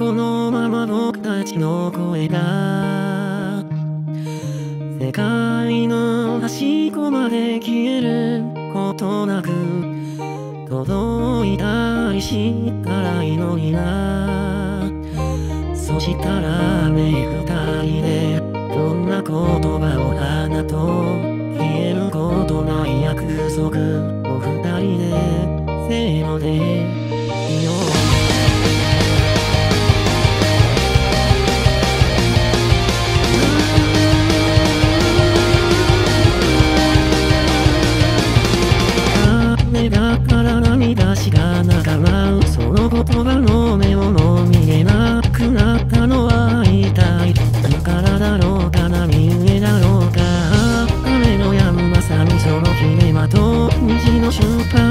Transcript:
このまま僕たちの声が世界の端っこまで消えることなく届いたりしたらいいのにな。そしたらね二人でどんな言葉を花と消えることない約束を二人でせーのでいようだから涙しかなかうその言葉の目を飲みれなくなったのは一体だからだろうか何故だろうか雨の山さみそのひれまと虹の瞬間